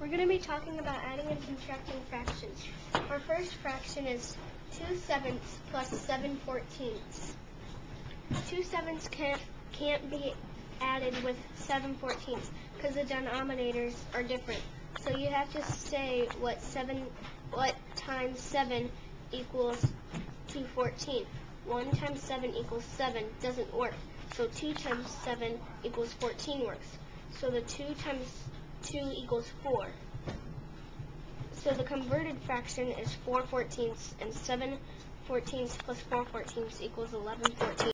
We're going to be talking about adding and subtracting fractions. Our first fraction is 2 sevenths plus 7 fourteenths. 2 sevenths can't, can't be added with 7 fourteenths because the denominators are different. So you have to say what 7, what times 7 equals 214. 1 times 7 equals 7 doesn't work. So 2 times 7 equals 14 works. So the 2 times 2 equals 4. So the converted fraction is 4 fourteenths, and 7 fourteenths plus 4 fourteenths equals 11 fourteenths.